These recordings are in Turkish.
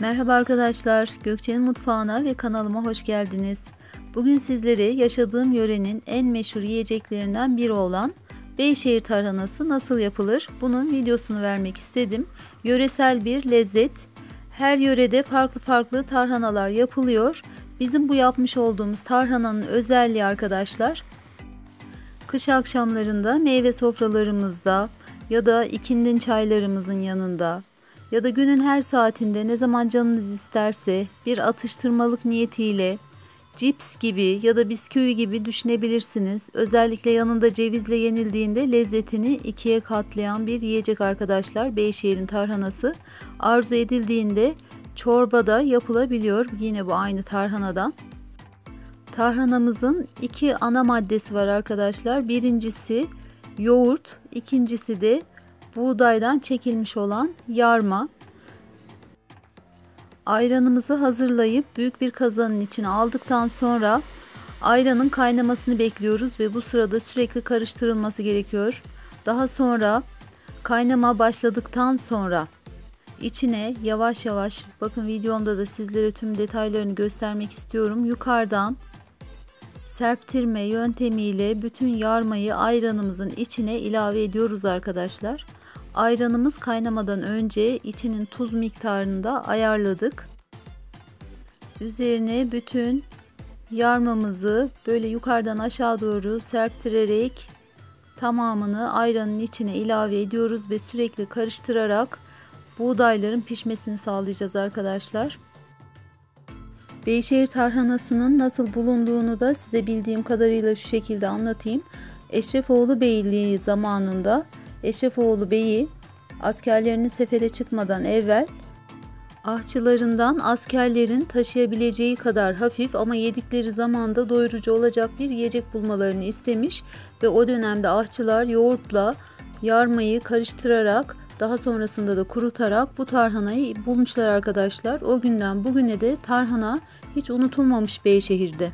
Merhaba arkadaşlar, Gökçe'nin mutfağına ve kanalıma hoş geldiniz. Bugün sizlere yaşadığım yörenin en meşhur yiyeceklerinden biri olan Beyşehir tarhanası nasıl yapılır bunun videosunu vermek istedim. Yöresel bir lezzet. Her yörede farklı farklı tarhanalar yapılıyor. Bizim bu yapmış olduğumuz tarhananın özelliği arkadaşlar. Kış akşamlarında meyve sofralarımızda ya da ikindin çaylarımızın yanında ya da günün her saatinde ne zaman canınız isterse bir atıştırmalık niyetiyle cips gibi ya da bisküvi gibi düşünebilirsiniz. Özellikle yanında cevizle yenildiğinde lezzetini ikiye katlayan bir yiyecek arkadaşlar. Beyşehir'in tarhanası arzu edildiğinde çorbada yapılabiliyor. Yine bu aynı tarhanadan. Tarhanamızın iki ana maddesi var arkadaşlar. Birincisi yoğurt, ikincisi de buğdaydan çekilmiş olan yarma. Ayranımızı hazırlayıp büyük bir kazanın içine aldıktan sonra ayranın kaynamasını bekliyoruz ve bu sırada sürekli karıştırılması gerekiyor. Daha sonra kaynama başladıktan sonra içine yavaş yavaş bakın videomda da sizlere tüm detaylarını göstermek istiyorum. Yukarıdan serptirme yöntemiyle bütün yarmayı ayranımızın içine ilave ediyoruz arkadaşlar. Ayranımız kaynamadan önce içinin tuz miktarını da ayarladık. Üzerine bütün yarmamızı böyle yukarıdan aşağı doğru serptirerek tamamını ayranın içine ilave ediyoruz ve sürekli karıştırarak buğdayların pişmesini sağlayacağız arkadaşlar. Beyşehir tarhanasının nasıl bulunduğunu da size bildiğim kadarıyla şu şekilde anlatayım. Eşrefoğlu Beyliği zamanında Eşrefoğlu Bey'i askerlerini sefere çıkmadan evvel ahçılarından askerlerin taşıyabileceği kadar hafif ama yedikleri zamanda doyurucu olacak bir yiyecek bulmalarını istemiş ve o dönemde ahçılar yoğurtla yarmayı karıştırarak daha sonrasında da kurutarak bu tarhanayı bulmuşlar arkadaşlar. O günden bugüne de tarhana hiç unutulmamış Beyşehir'de.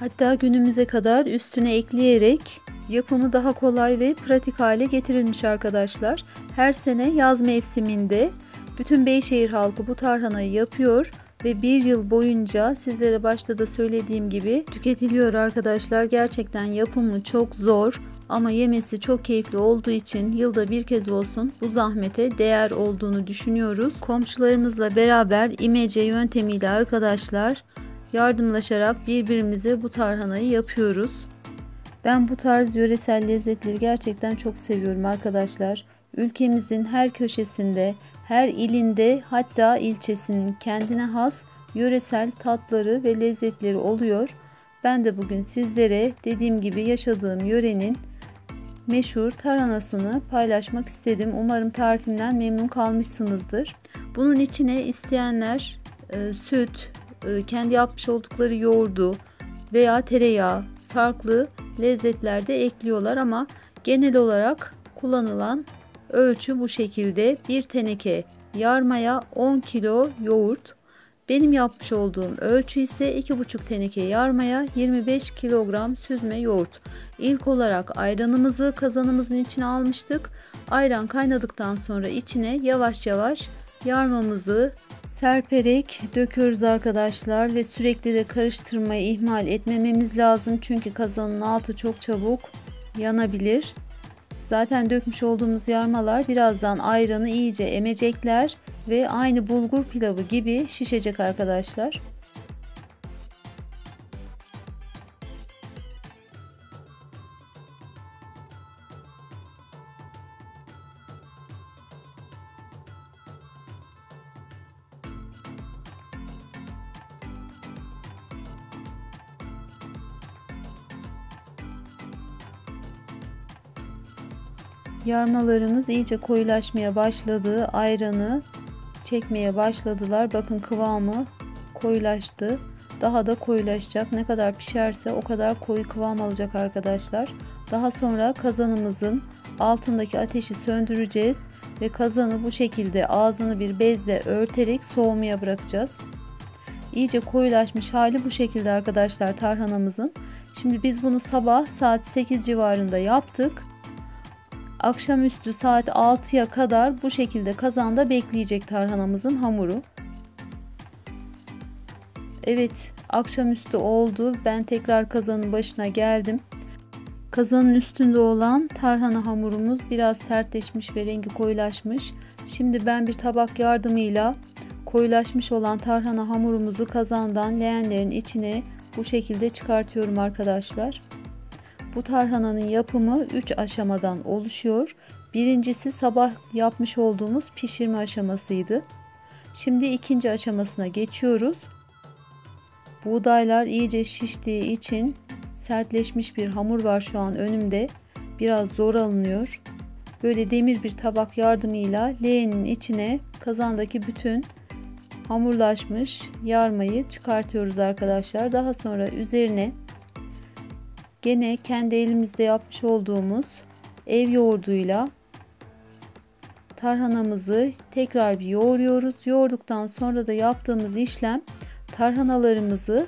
Hatta günümüze kadar üstüne ekleyerek yapımı daha kolay ve pratik hale getirilmiş arkadaşlar. Her sene yaz mevsiminde bütün Beyşehir halkı bu tarhanayı yapıyor ve bir yıl boyunca sizlere başta da söylediğim gibi tüketiliyor arkadaşlar. Gerçekten yapımı çok zor ama yemesi çok keyifli olduğu için yılda bir kez olsun bu zahmete değer olduğunu düşünüyoruz. Komşularımızla beraber imece yöntemiyle arkadaşlar yardımlaşarak birbirimize bu tarhanayı yapıyoruz. Ben bu tarz yöresel lezzetleri gerçekten çok seviyorum arkadaşlar. Ülkemizin her köşesinde, her ilinde hatta ilçesinin kendine has yöresel tatları ve lezzetleri oluyor. Ben de bugün sizlere dediğim gibi yaşadığım yörenin meşhur taranasını paylaşmak istedim. Umarım tarifimden memnun kalmışsınızdır. Bunun içine isteyenler e, süt, e, kendi yapmış oldukları yoğurdu veya tereyağı farklı lezzetlerde ekliyorlar ama genel olarak kullanılan ölçü bu şekilde bir teneke yarmaya 10 kilo yoğurt benim yapmış olduğum ölçü ise 2,5 teneke yarmaya 25 kilogram süzme yoğurt. İlk olarak ayranımızı kazanımızın içine almıştık. Ayran kaynadıktan sonra içine yavaş yavaş yarmamızı serperek döküyoruz arkadaşlar ve sürekli de karıştırmayı ihmal etmememiz lazım. Çünkü kazanın altı çok çabuk yanabilir. Zaten dökmüş olduğumuz yarmalar birazdan ayranı iyice emecekler ve aynı bulgur pilavı gibi şişecek arkadaşlar. Yarmalarımız iyice koyulaşmaya başladı. Ayranı çekmeye başladılar. Bakın kıvamı koyulaştı. Daha da koyulaşacak. Ne kadar pişerse o kadar koyu kıvam alacak arkadaşlar. Daha sonra kazanımızın altındaki ateşi söndüreceğiz ve kazanı bu şekilde ağzını bir bezle örterek soğumaya bırakacağız. İyice koyulaşmış hali bu şekilde arkadaşlar tarhanamızın. Şimdi biz bunu sabah saat 8 civarında yaptık. Akşamüstü saat 6'ya kadar bu şekilde kazanda bekleyecek tarhanamızın hamuru. Evet, akşamüstü oldu. Ben tekrar kazanın başına geldim. Kazanın üstünde olan tarhana hamurumuz biraz sertleşmiş ve rengi koyulaşmış. Şimdi ben bir tabak yardımıyla koyulaşmış olan tarhana hamurumuzu kazandan leğenlerin içine bu şekilde çıkartıyorum arkadaşlar. Bu tarhananın yapımı 3 aşamadan oluşuyor. Birincisi sabah yapmış olduğumuz pişirme aşamasıydı. Şimdi ikinci aşamasına geçiyoruz. Buğdaylar iyice şiştiği için sertleşmiş bir hamur var şu an önümde. Biraz zor alınıyor. Böyle demir bir tabak yardımıyla leğenin içine kazandaki bütün hamurlaşmış yarmayı çıkartıyoruz arkadaşlar. Daha sonra üzerine gene kendi elimizde yapmış olduğumuz ev yoğurduyla tarhanamızı tekrar bir yoğuruyoruz. Yoğurduktan sonra da yaptığımız işlem tarhanalarımızı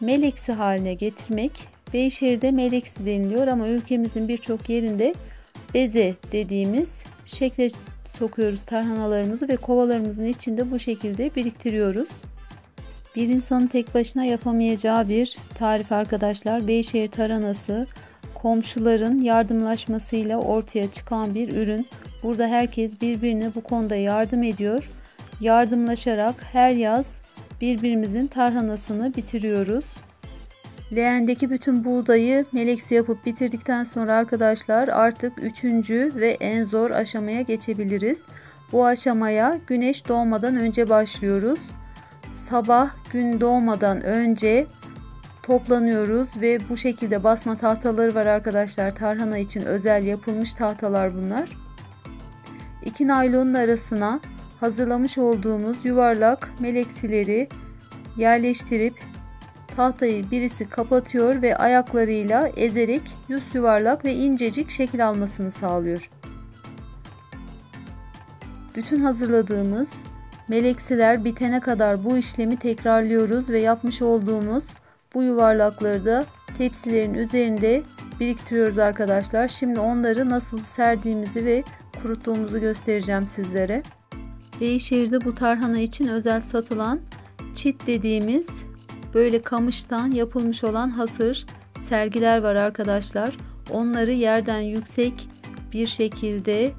meleksi haline getirmek. Beyşehir'de meleksi deniliyor ama ülkemizin birçok yerinde beze dediğimiz şekle sokuyoruz tarhanalarımızı ve kovalarımızın içinde bu şekilde biriktiriyoruz. Bir insanın tek başına yapamayacağı bir tarif arkadaşlar. Beyşehir taranası komşuların yardımlaşmasıyla ortaya çıkan bir ürün. Burada herkes birbirine bu konuda yardım ediyor. Yardımlaşarak her yaz birbirimizin tarhanasını bitiriyoruz. Leğendeki bütün buğdayı meleksi yapıp bitirdikten sonra arkadaşlar artık üçüncü ve en zor aşamaya geçebiliriz. Bu aşamaya güneş doğmadan önce başlıyoruz. Sabah gün doğmadan önce toplanıyoruz ve bu şekilde basma tahtaları var arkadaşlar. Tarhana için özel yapılmış tahtalar bunlar. İki naylonun arasına hazırlamış olduğumuz yuvarlak meleksileri yerleştirip tahtayı birisi kapatıyor ve ayaklarıyla ezerek yüz yuvarlak ve incecik şekil almasını sağlıyor. Bütün hazırladığımız meleksiler bitene kadar bu işlemi tekrarlıyoruz ve yapmış olduğumuz bu yuvarlakları da tepsilerin üzerinde biriktiriyoruz arkadaşlar. Şimdi onları nasıl serdiğimizi ve kuruttuğumuzu göstereceğim sizlere. Beyşehir'de bu tarhana için özel satılan çit dediğimiz böyle kamıştan yapılmış olan hasır sergiler var arkadaşlar. Onları yerden yüksek bir şekilde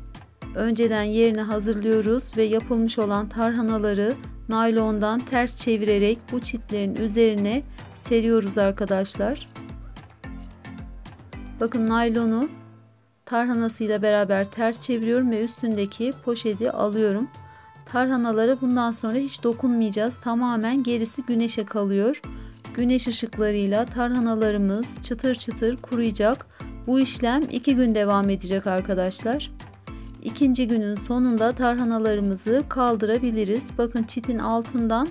önceden yerine hazırlıyoruz ve yapılmış olan tarhanaları naylondan ters çevirerek bu çitlerin üzerine seriyoruz arkadaşlar. Bakın naylonu tarhanasıyla beraber ters çeviriyorum ve üstündeki poşeti alıyorum. Tarhanalara bundan sonra hiç dokunmayacağız. Tamamen gerisi güneşe kalıyor. Güneş ışıklarıyla tarhanalarımız çıtır çıtır kuruyacak. Bu işlem iki gün devam edecek arkadaşlar. İkinci günün sonunda tarhanalarımızı kaldırabiliriz. Bakın çitin altından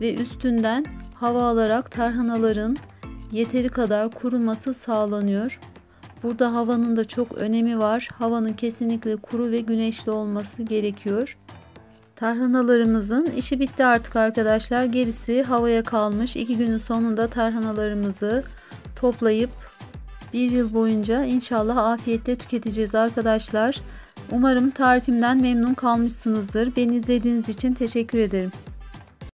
ve üstünden hava alarak tarhanaların yeteri kadar kuruması sağlanıyor. Burada havanın da çok önemi var. Havanın kesinlikle kuru ve güneşli olması gerekiyor. Tarhanalarımızın işi bitti artık arkadaşlar. Gerisi havaya kalmış. İki günün sonunda tarhanalarımızı toplayıp bir yıl boyunca inşallah afiyetle tüketeceğiz arkadaşlar. Umarım tarifimden memnun kalmışsınızdır. Beni izlediğiniz için teşekkür ederim.